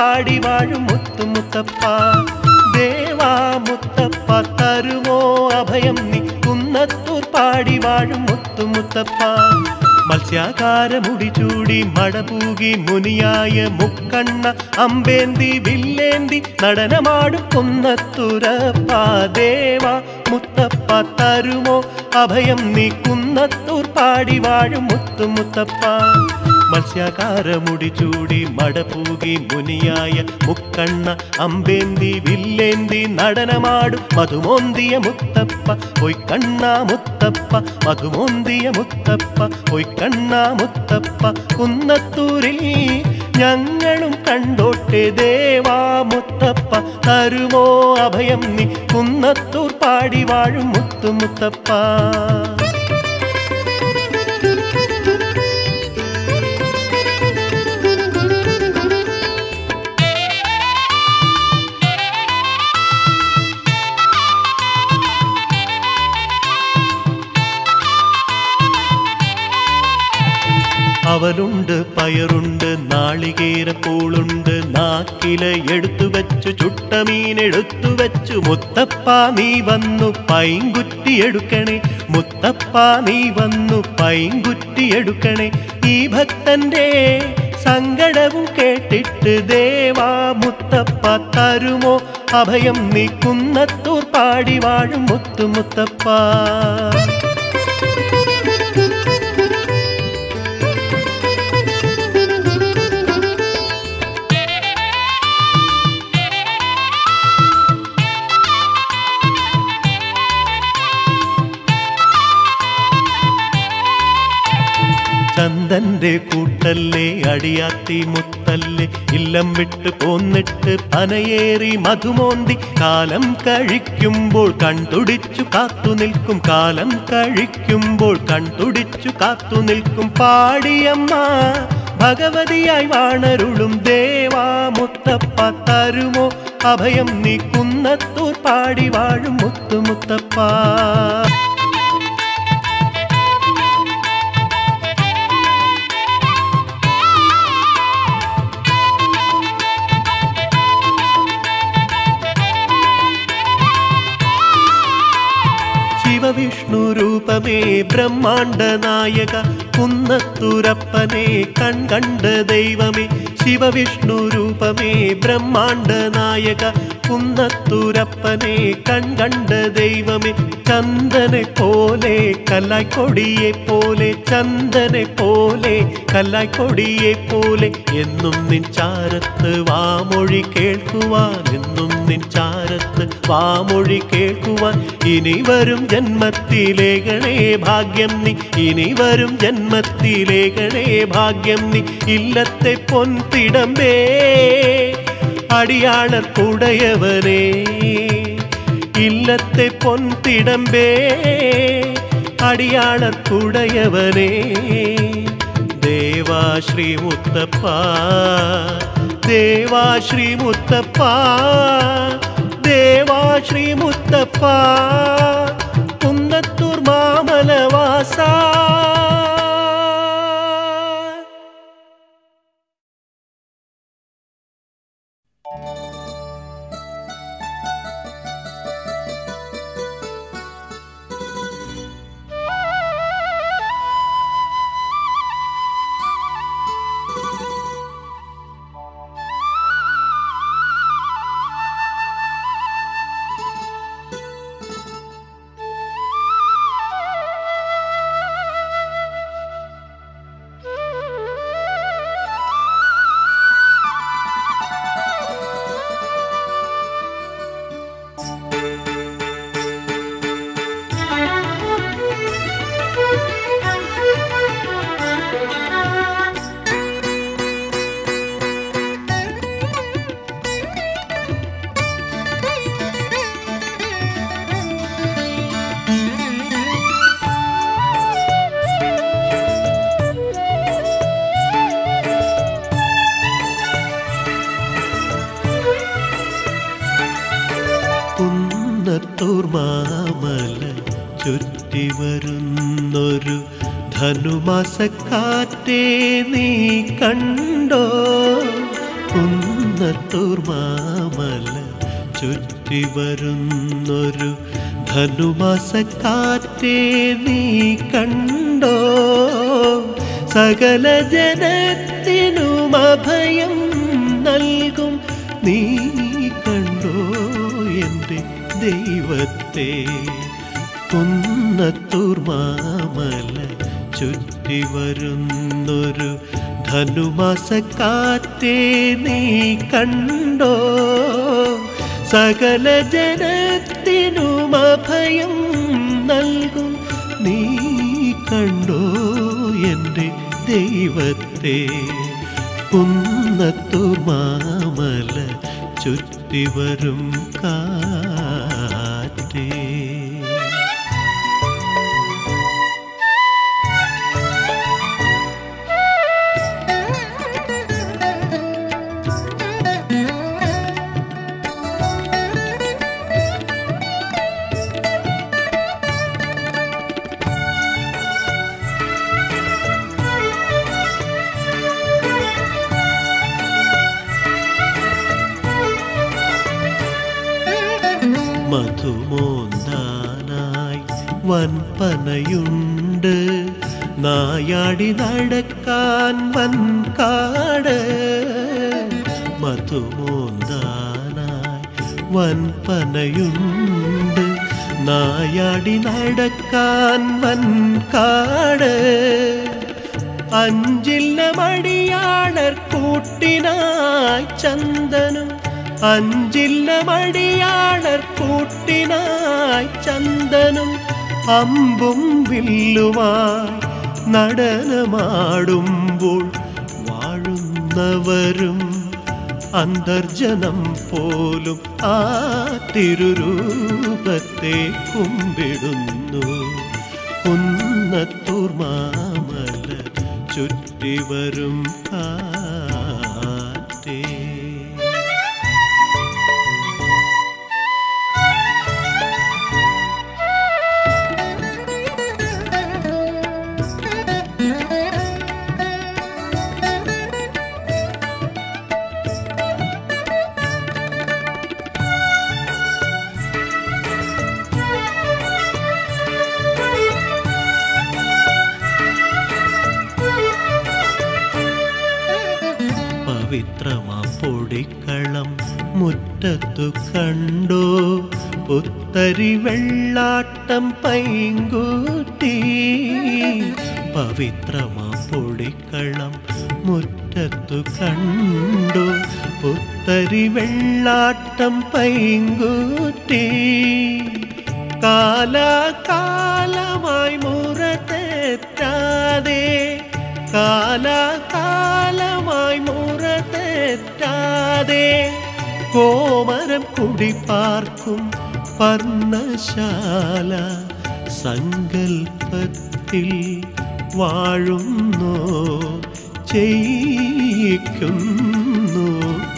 പാടി വാഴും മുത്തു മുത്തപ്പ. ദേവാ മുത്തപ്പ തരുമോ അഭയം നീ കുന്നത്തൂർ പാടി വാഴും മുത്തു മുത്തുമുത്തപ്പ മത്സ്യാകാര മുടിചൂടി മടപൂകി മുനിയായ മുക്കണ്ണ അമ്പേന്തി വില്ലേന്തി നടനമാടും കുന്നത്തുരപ്പ. ദേവ മുത്തപ്പ തരുമോ അഭയം നീ കുന്നത്തൂർ പാടി വാഴും മുത്തുമുത്തപ്പ മത്സ്യാകാര ചൂടി മടപൂകി മുനിയായ മുക്കണ്ണ അമ്പേന്തി വില്ലേന്തി നടനമാടും മധുമോന്തിയ മുത്തപ്പ പൊയ്ക്കണ്ണ മുത്തപ്പ മധുമോന്തിയ മുത്തപ്പ പൊയ്ക്കണ്ണ മുത്തപ്പ. കുന്നത്തൂരിൽ ഞങ്ങളും കണ്ടോട്ടെ ദേവാ മുത്തപ്പ തരുമോ അഭയം നീ. കുന്നത്തൂർ പാടി വാഴും മുത്തുമുത്തപ്പ. അവലുണ്ട് പയറുണ്ട് നാളികേരപ്പൂളുണ്ട് നാക്കില എടുത്തു വെച്ചു ചുട്ടമീൻ എടുത്തു വെച്ചു. മുത്തപ്പ നീ വന്നു പൈങ്കുറ്റി എടുക്കണേ. മുത്തപ്പ നീ വന്നു പൈങ്കുറ്റി എടുക്കണേ. ഈ ഭക്തന്റെ സങ്കടവും കേട്ടിട്ട് ദേവാ മുത്തപ്പ തരുമോ? അഭയം നീ കുന്നത്തൂർ പാടി വാഴും മുത്തുമുത്തപ്പ. ചന്ദന്റെ കൂട്ടല്ലേ അടിയാത്തി മുത്തല്ലേ. ഇല്ലം വിട്ട് പോന്നിട്ട് പനയേറി മധുമോന്തി. കാലം കഴിക്കുമ്പോൾ കണ്ടുടിച്ചു കാത്തു നിൽക്കും. കാലം കഴിക്കുമ്പോൾ കണ്ടുടിച്ചു കാത്തു നിൽക്കും. പാടിയമ്മ ഭഗവതിയായി വാണരുളും. ദേവാ മുത്തപ്പ തരുമോ? അഭയം നീ കുന്നത്തൂർ പാടി വാഴും മുത്തുമുത്തപ്പ. ശിവവിഷ്ണു രൂപമേ ബ്രഹ്മാണ്ട നായക കുന്നത്തൂരപ്പനെ കൺകണ്ട ദൈവമേ ശിവവിഷ്ണു രൂപമേ ബ്രഹ്മാണ്ട നായക കുന്നത്തൂരപ്പനെ കൺകണ്ട ദൈവമേ ചന്ദനെ പോലെ കല്ലായ്ക്കൊടിയെ പോലെ ചന്ദനെ പോലെ കല്ലായ്ക്കൊടിയെ പോലെ എന്നും നിൻ ചാരത്ത് വാമൊഴി കേൾക്കുവാൻ എന്നും നിൻ ചാരത്ത് വാമൊഴി കേൾക്കുവാൻ ഇനി വരും ജന്മത്തിലേകണേ ഭാഗ്യം നീ ഇനി വരും ജന്മത്തിലേകണേ ഭാഗ്യം നീ ഇല്ലത്തെ പൊൻതിടമ്പേ. അടിയാളർ കുടയവനേ ഇല്ലത്തെ പൊൻതിടമ്പേ അടിയാളർ കുടയവനേ ദേവാശ്രീ മുത്തപ്പ ദേവാശ്രീ മുത്തപ്പ ദേവാശ്രീ മുത്തപ്പ. കുന്നത്തൂർ മാമലവാസാ കുന്നത്തൂർ മാമല ചുറ്റി വരുന്നൊരു കുന്നത്തൂർ മാമല ചുറ്റി വരുന്നൊരു ധനുമാസക്കാറ്റേ നീ കണ്ടോ? സകല ജനത്തിനും അഭയം നൽകും നീ കണ്ടോ എന്റെ ദൈവത്തെ? കുന്നത്തൂർ മാമല ചുറ്റി വരുന്നൊരു ധനുമാസക്കാറ്റേ നീ കണ്ടോ? സകല ജനത്തിനും അഭയം നൽകും നീ കണ്ടോ എന്റെ ദൈവത്തെ? കുന്നത്തു മാമല ചുറ്റി വരും മധുമോന്താനായി വൻപനയുണ്ട്. നായാടി നടക്കാൻ വൻകാട്. മധുമോന്താനായി വൻപനയുണ്ട്. നായാടി നടക്കാൻ വൻകാട്. അഞ്ചില്ല മടിയാണർ കൂട്ടിനായി ചന്ദനും അഞ്ചില്ല മടിയാളർ കൂട്ടിനായി ചന്ദനും അമ്പും വില്ലുമായി നടനമാടുമ്പോൾ വാഴുന്നവരും അന്തർജനം പോലും ആ തിരുരൂപത്തെ കുമ്പിടുന്നു. കുന്നത്തൂർ മാമല ചുറ്റി വരും പവിത്രമാ പൊടിക്കളം മുറ്റത്തു കണ്ടോ. പുത്തരി വെള്ളാട്ടം പൈങ്കൂട്ടി പവിത്രമാ പൊടിക്കളം മുറ്റത്തു കണ്ടോ. പുത്തരി വെള്ളാട്ടം പൈങ്കൂട്ടി കാലാകാലമായി കാലകാലമായി കാലാകാലമായി മുറത്തെറ്റാതെ കോമരം കുടിപ്പാർക്കും പർണശാല സങ്കൽപ്പത്തിൽ വാഴുന്നു ചെയ്യിക്കുന്നു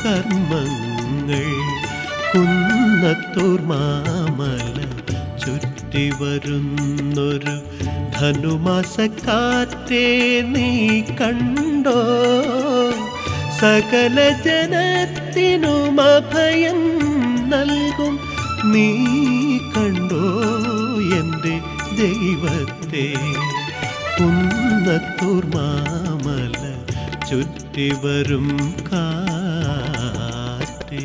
കർമ്മങ്ങൾ. കുന്നത്തൂർ മാമല ചുറ്റി വരുന്നൊരു ധനുമാസക്കാറ്റേ നീ കണ്ടോ? സകല ജനത്തിനും അഭയം നൽകും. നീ കണ്ടോ എന്റെ ദൈവത്തെ? കുന്നത്തൂർ മാമല ചുറ്റി വരും കാറ്റേ.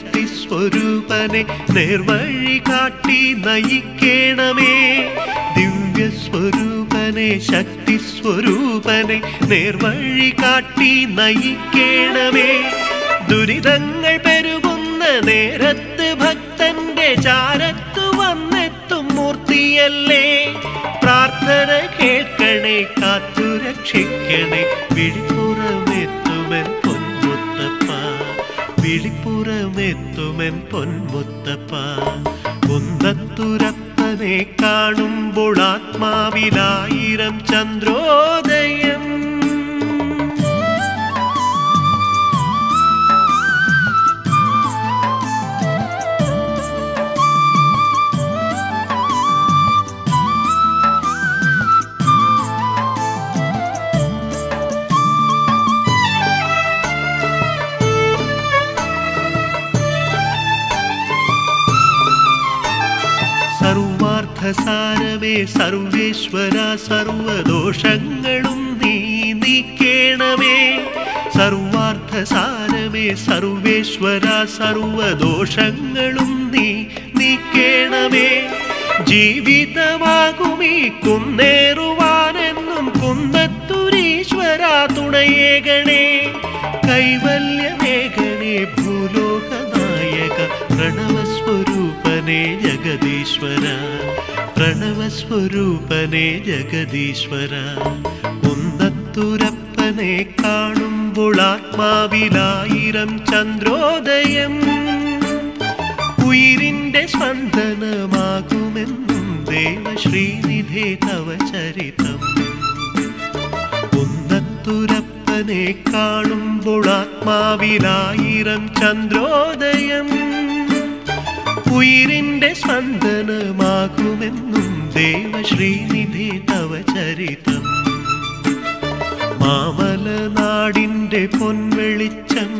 സ്വരൂപനെ നേർവഴി കാട്ടി നയിക്കണമേ. ദിവ്യ സ്വരൂപനെ ശക്തി സ്വരൂപനെ നേർവഴി കാട്ടി നയിക്കണമേ. ദുരിതങ്ങൾ പെരുകുന്ന നേരത്ത് ഭക്തന്റെ ചാരത്ത് വന്നെത്തും മൂർത്തിയല്ലേ. പ്രാർത്ഥന കേൾക്കണേ കാത്തുരക്ഷിക്കണേ വിളിപ്പുറമെത്തുമെത്തും വിളിപ്പുറമെത്തുമൻ പൊന്മുത്തപ്പ കുന്നത്തുരപ്പനെ കാണുമ്പോൾ ആത്മാവിലായിരം ചന്ദ്രോദയം. സർവേശ്വര സർവദോഷങ്ങളും നീ നീക്കേണമേ. സർവാർത്ഥ സാരമേ സർവേശ്വര സർവദോഷങ്ങളും നീ നീക്കേണമേ. ജീവിതമാകുമീ കുന്നേറുവാനെന്നും കുന്നത്തുരീശ്വര തുണയേകണേ. കൈവല്യമേകണേ ഭൂലോകനായക പ്രണവസ്വരൂപനേ ജഗദീശ്വര. പ്രണവസ്വരൂപനേ ജഗദീശ്വര കുന്നത്തുരപ്പനെ കാണുമ്പോൾ ആത്മാവിലായിരം ചന്ദ്രോദയം. ഉയിരിന്റെ സ്പന്ദനമാകുമെന്നും ദേവശ്രീനിധേ തവ ചരിതം. കുന്നത്തുരപ്പനെ കാണുമ്പോൾ ആത്മാവിലായിരം ചന്ദ്രോദയം. ഉയിരിന്റെ സ്പന്ദനമാകുമെന്നും ദേവശ്രീനിധി തവ ചരിതം മാമല നാടിന്റെ പൊൻവെളിച്ചം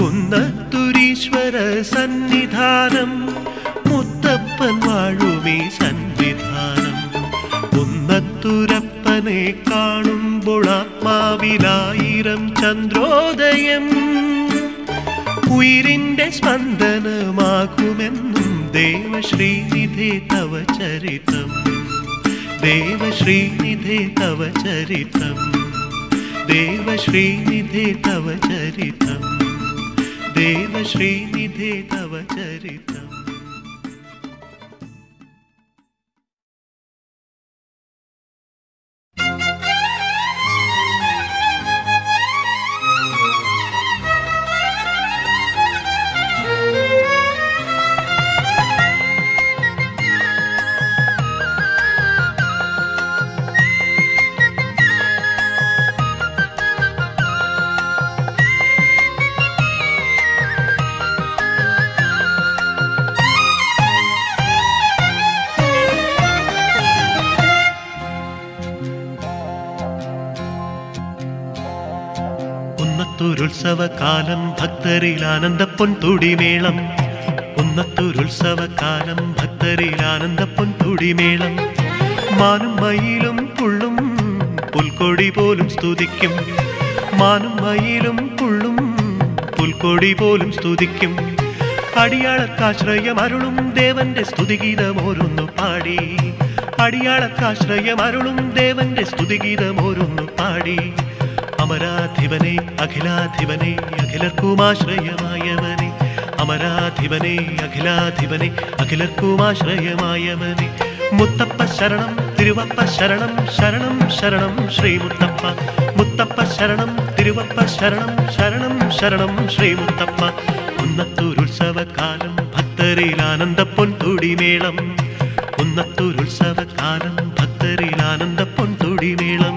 കുന്നത്തുരീശ്വര സന്നിധാനം മുത്തപ്പൻ വാഴുമേ സന്നിധാനം. കുന്നത്തുരപ്പനെ കാണുമ്പോൾ ആത്മാവിലായിരം ചന്ദ്രോദയം. ഉയിരിന്റെ സ്പന്ദനമാകുമെന്നും ദേവശ്രീനിധേ തവ ചരിതം. ദേവശ്രീനിധേ തവ ചരിതം. ദേവശ്രീനിധേ തവ ചരിതം. ദേവശ്രീനിധേ തവ ചരിതം. കുന്നത്തൂരുത്സവകാലം ഭക്തരിൽ ആനന്ദപ്പൊൻ തുടിമേളം. കുന്നത്തൂരുത്സവകാലം ഭക്തരിൽ ആനന്ദപ്പൊൻ തുടിമേളം. മാനും മയിലും പുള്ളും പുൽക്കൊടി പോലും സ്തുതിക്കും. മാനും മയിലും പുള്ളും പുൽക്കൊടി പോലും സ്തുതിക്കും. അടിയാളക്കാശ്രയം അരുളും ദേവന്റെ സ്തുതിഗീതം ഓരോന്നു പാടി. അടിയാളക്കാശ്രയം അരുളും ദേവന്റെ സ്തുതിഗീതം ഓരോന്നു പാടി. അമരാധിപനെ അഖിലാധിപനെ അഖിലർക്കുമാശ്രയമായവനെ. അമരാധിപനെ അഖിലാധിപനെ അഖിലർക്കുമാശ്രയമായവനെ. മുത്തപ്പ ശരണം തിരുവപ്പ ശരണം ശരണം ശരണം ശ്രീ മുത്തപ്പ മുത്തപ്പ ശരണം തിരുവപ്പ ശരണം ശരണം ശരണം ശ്രീ മുത്തപ്പ കുന്നത്തൂരുത്സവകാലം ഭക്തരിൽ ആനന്ദപ്പൊൻ തുടിമേളം. കുന്നത്തൂരുത്സവകാലം ഭക്തരിൽ ആനന്ദപ്പൊൻ തുടിമേളം.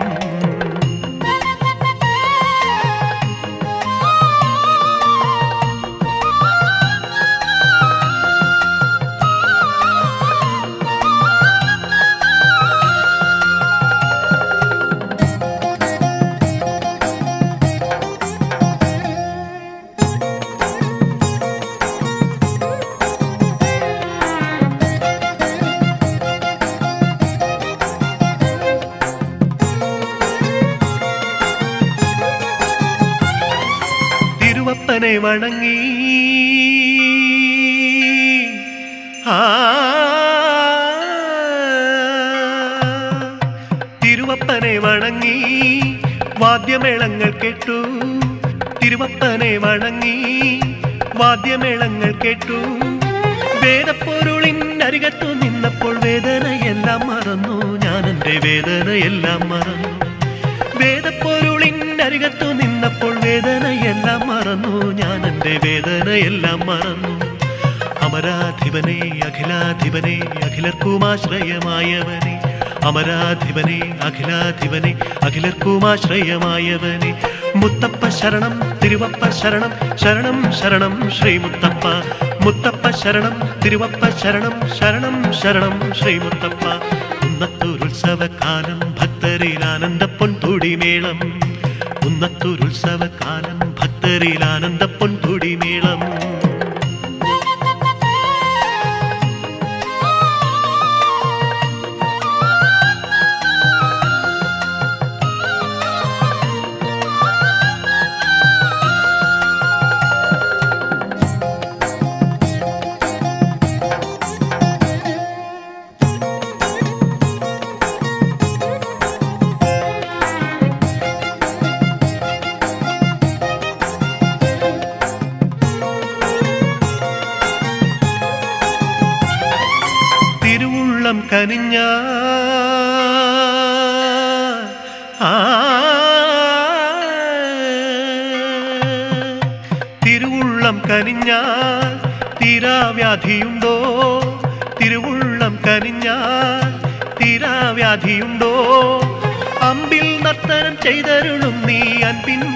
തിരുവപ്പനെ വണങ്ങി. ആ. തിരുവപ്പനെ വണങ്ങി. വാദ്യമേളങ്ങൾ കേട്ടു. തിരുവപ്പനെ വണങ്ങി. വാദ്യമേളങ്ങൾ കേട്ടു. വേദപ്പൊരുളിൻ അരികത്തു നിന്നപ്പോൾ വേദനയെല്ലാം മറന്നു. ഞാൻ എന്റെ വേദനയെല്ലാം മറന്നു. വേദപ്പൊരുളിനരികത്തു നിന്നപ്പോൾ വേദനയെല്ലാം മറന്നു. ഞാൻ എന്റെ വേദനയെല്ലാം മറന്നു. അമരാധിപനെ അഖിലാധിപനെ അഖിലർക്കുമാശ്രയമായവനെ. അമരാധിപനെ അഖിലാധിപനെ അഖിലർക്കുമാശ്രയമായവനെ. മുത്തപ്പ ശരണം തിരുവപ്പ ശരണം ശരണം ശരണം ശ്രീ മുത്തപ്പ. മുത്തപ്പ ശരണം തിരുവപ്പ ശരണം ശരണം ശരണം ശ്രീ മുത്തപ്പ. ഉന്നത്തൂരുത്സവകാലം ഭക്തരിൽ ആനന്ദ പൊൻതുടിമേളം ഉന്നത്തൂരുത്സവകാലം ഭക്തരിൽ ആനന്ദ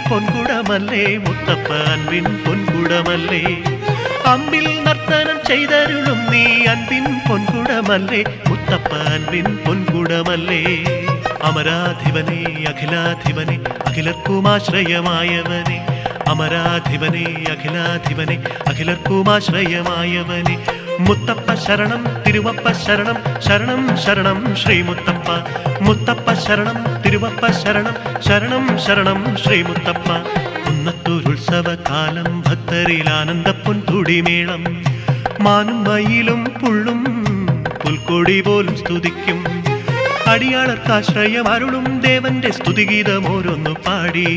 അൻപിൻ പൊൻകുടമല്ലേ മുത്തപ്പ അൻപിൻ പൊൻകുടമല്ലേ അമ്പിൽ നർത്തനം ചെയ്തരുളും നീ അൻപിൻ പൊൻകുടമല്ലേ മുത്തപ്പ അൻപിൻ പൊൻകുടമല്ലേ അമരാധിപനെ അഖിലാധിപനെ അഖിലർക്കുമാശ്രയമായവനെ അമരാധിപനെ അഖിലാധിപനെ അഖിലർക്കുമാശ്രയമായവനെ മുത്തപ്പ ശരണം തിരുവപ്പ ശരണം ശരണം ശരണം ശ്രീ മുത്തപ്പ. മുത്തപ്പ ശരണം തിരുവപ്പ ശരണം ശരണം ശരണം ശ്രീ മുത്തപ്പ. കുന്നത്തൂരുത്സവകാലം ഭക്തരിൽ ആനന്ദ പൊൻതുടിമേളം മാനും മയിലും പുള്ളും പുൽക്കൊടി പോലും സ്തുതിക്കും. അടിയാളർക്കാശ്രയം അരുളും ദേവന്റെ സ്തുതിഗീതം ഓരോന്നു പാടി.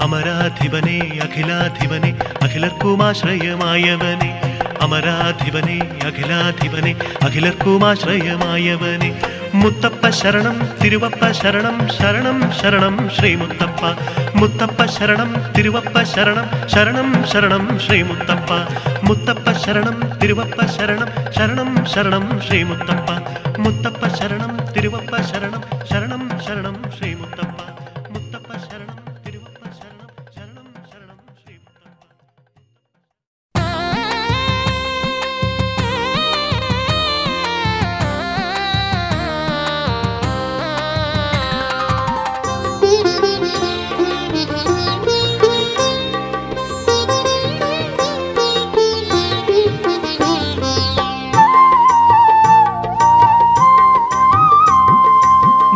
അമരാധിപനെ അഖിലാധിപനെ അഖിലർക്കുമാശ്രയമായവനെ അമരാധിപനെ അഖിലാധിപനെ അഖിലർക്കുമാശ്രയമായവനെ. മുത്തപ്പ ശരണം തിരുവപ്പ ശരണം ശരണം ശരണം ശ്രീ മുത്തപ്പ മുത്തപ്പ ശരണം തിരുവപ്പ ശരണം ശരണം ശരണം ശ്രീ മുത്തപ്പ മുത്തപ്പ ശരണം തിരുവപ്പ ശരണം ശരണം ശരണം ശ്രീ മുത്തപ്പ മുത്തപ്പ ശരണം തിരുവപ്പ ശരണം ശരണം ശരണം ശ്രീ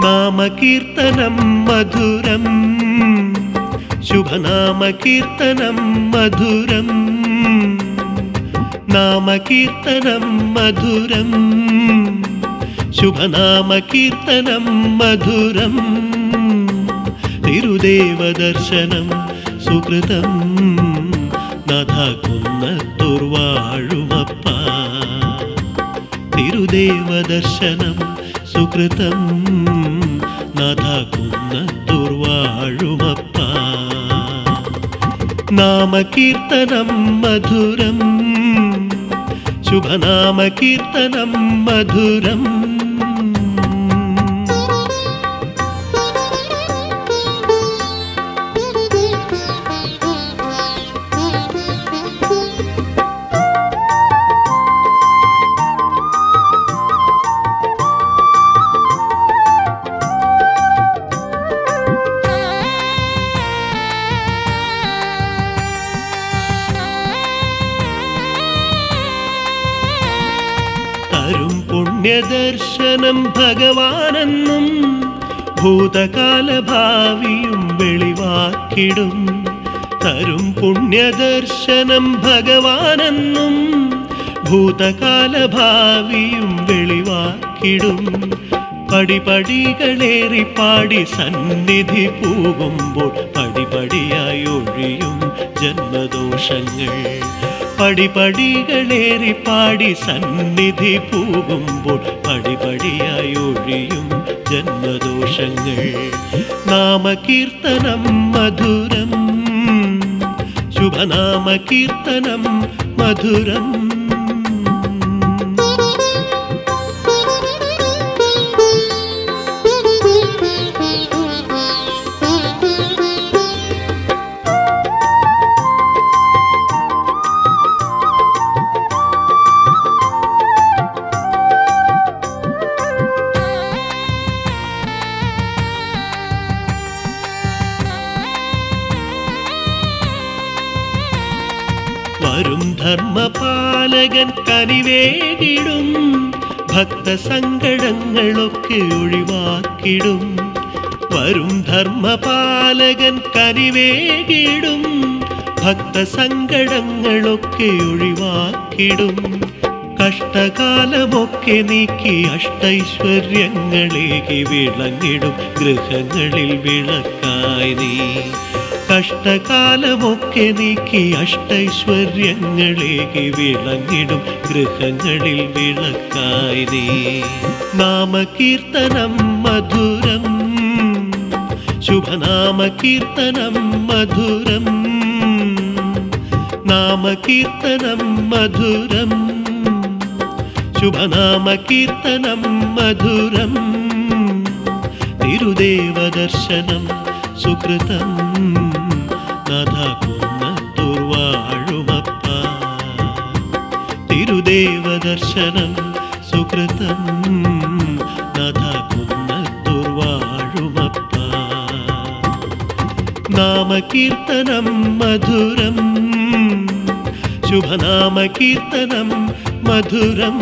നാമകീർത്തനം മധുരം ശുഭനാമകീർത്തനം മധുരം നാമകീർത്തനം മധുരം ശുഭനാമകീർത്തനം മധുരം തിരുദേവദർശനം സുഹൃതം നഥാകുന്നത്തുർവാഴുമപ്പ തിരുദേവദർശനം സുകൃതം നഥാകുന്നത്തുർവാഴുമപ്പ നാമകീർത്തനം മധുരം ശുഭനാമകീർത്തനം മധുരം. പുണ്യദർശനം ഭഗവാനെന്നും ഭൂതകാല ഭാവിയും വെളിവാക്കിടും. തരും പുണ്യദർശനം ഭഗവാനെന്നും ഭൂതകാല ഭാവിയും വെളിവാക്കിടും. പടിപടികളേറി പാടി സന്നിധി പോകുമ്പോൾ പടിപടിയായി ഒഴിയും ജന്മദോഷങ്ങൾ. പടിപടികളേറി പാടി സന്നിധി പോകുമ്പോൾ പടിപടിയായി ഒഴിയും ജന്മദോഷങ്ങൾ. നാമകീർത്തനം മധുരം ശുഭനാമകീർത്തനം മധുരം. ഒഴിവാക്കിടും വരും ധർമ്മപാലകൻ കനിവേകിടും. ഭക്തസങ്കടങ്ങളൊക്കെ ഒഴിവാക്കിടും. കഷ്ടകാലമൊക്കെ നീക്കി അഷ്ടൈശ്വര്യങ്ങളേകി വിളങ്ങിടും. ഗൃഹങ്ങളിൽ വിളക്കായി നീ കഷ്ടകാലമൊക്കെ നീക്കി അഷ്ടൈശ്വര്യങ്ങളേക്ക് വിളങ്ങിടും ഗൃഹങ്ങളിൽ വിളക്കായി നീ. നാമകീർത്തനം മധുരം ശുഭനാമകീർത്തനം മധുരം നാമകീർത്തനം മധുരം ശുഭനാമകീർത്തനം മധുരം. തിരുദേവദർശനം സുകൃതം നാഥാകുന്നത്തുർവാഴുമപ്പ തിരുദേവദർശനം സുകൃതം നാഥാകുന്നത്തുർവാഴുമപ്പ നാമകീർത്തനം മധുരം ശുഭനാമകീർത്തനം മധുരം.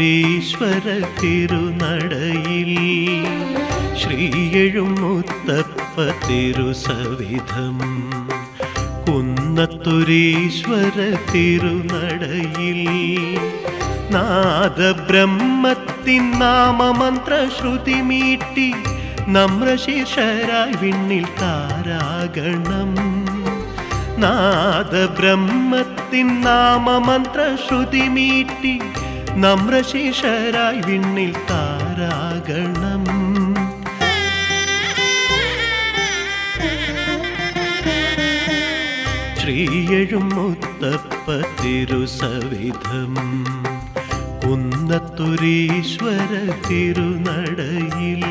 കുന്നത്തുരീശ്വര തിരുനടയിൽ ശ്രീയഴും മുത്തപ്പ തിരുസവിധം കുന്നത്തുരീശ്വര തിരുനടയിൽ നാദബ്രഹ്മത്തിൻ നാമമന്ത്ര ശ്രുതി മീട്ടി നമ്രശീർഷരായി വിണ്ണിൽ താരാഗണം. നാദബ്രഹ്മത്തിൻ നാമമന്ത്ര ശ്രുതി മീട്ടി നമ്രശിശരായി വിണ്ണിൽ താരാഗണം ശ്രീയഴും മുത്തപ്പ തിരുസവിധം. കുന്നത്തുരീശ്വര തിരുനടയിൽ.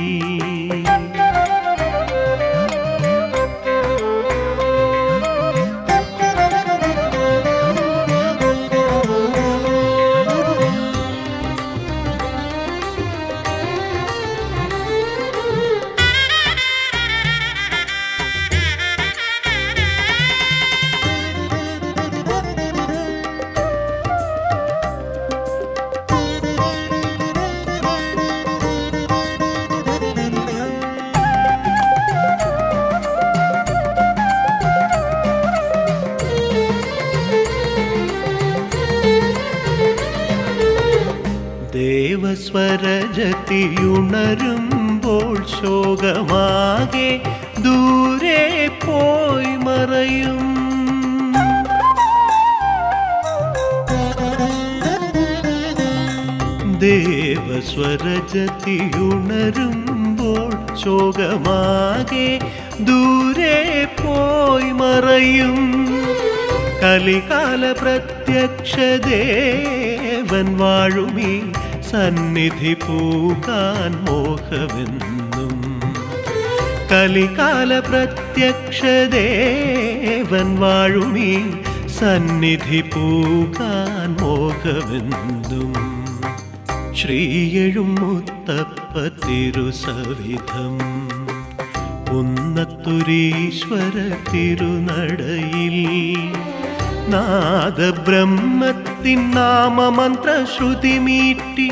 പ്രത്യക്ഷ ദേവൻ വാഴുമീ സന്നിധി പൂകാൻ മോഹമെന്നും. കലികാല പ്രത്യക്ഷദേവൻ വാഴുമീ സന്നിധി പൂകാൻ മോഹമെന്നും. ശ്രീയഴും മുത്തപ്പ തിരുസവിധം. ഉന്നത്തുരീശ്വര തിരുനടയിൽ നാദബ്രഹ്മത്തിൻ നാമമന്ത്രശ്രുതി മീറ്റി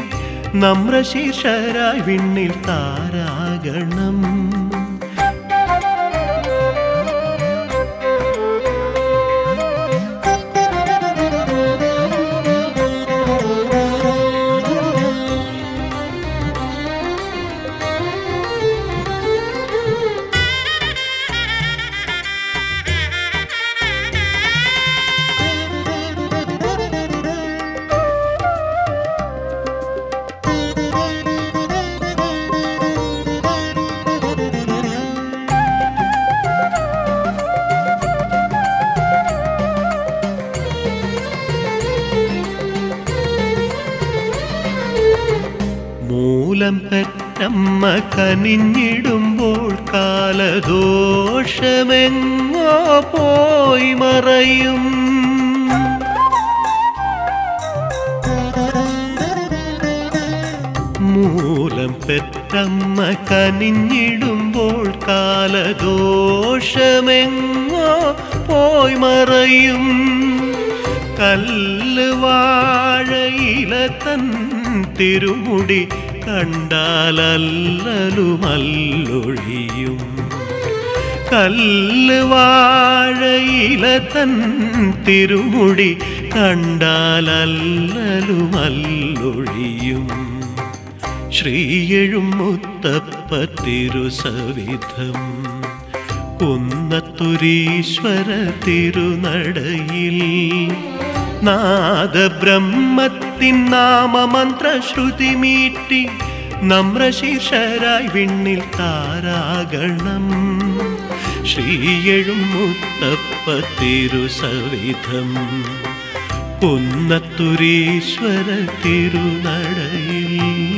നമ്രശീർഷരായി വിണ്ണിൽ താരാഗണം മൂലം പെറ്റമ്മ കനിഞ്ഞിടുമ്പോൾ കാലദോഷമെങ്ങോ പോയി മറയും. മൂലം പെറ്റമ്മ കനിഞ്ഞിടുമ്പോൾ കാലദോഷമെങ്ങോ പോയി മറയും. കല്ല് വാഴയില തൻ തിരുമുടി കണ്ടാലല്ലലുമല്ലൊഴിയും. കല്ല് വാഴയില തൻ തിരുമുടി കണ്ടാലല്ലലുമല്ലൊഴിയും. ശ്രീയഴും മുത്തപ്പ തിരുസവിധം. കുന്നത്തുരീശ്വര തിരുനടയിൽ നാദബ്രഹ്മത്തിൻ നാമമന്ത്രശ്രുതി മീട്ടി നമ്രശീർഷരായി വിണ്ണിൽ താരാഗണം. ശ്രീയഴും മുത്തപ്പ തിരുസവിധം കുന്നത്തുരീശ്വര തിരുനടയിൽ